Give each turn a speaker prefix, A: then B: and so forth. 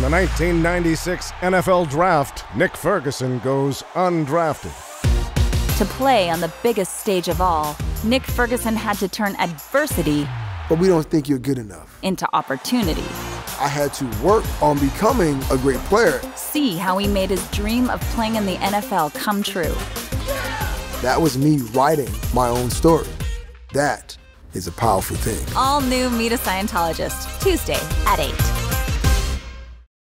A: In the 1996 NFL Draft, Nick Ferguson goes undrafted.
B: To play on the biggest stage of all, Nick Ferguson had to turn adversity
C: but we don't think you're good enough.
B: into opportunity.
C: I had to work on becoming a great player.
B: See how he made his dream of playing in the NFL come true.
C: That was me writing my own story. That is a powerful thing.
B: All new Meet a Scientologist, Tuesday at 8.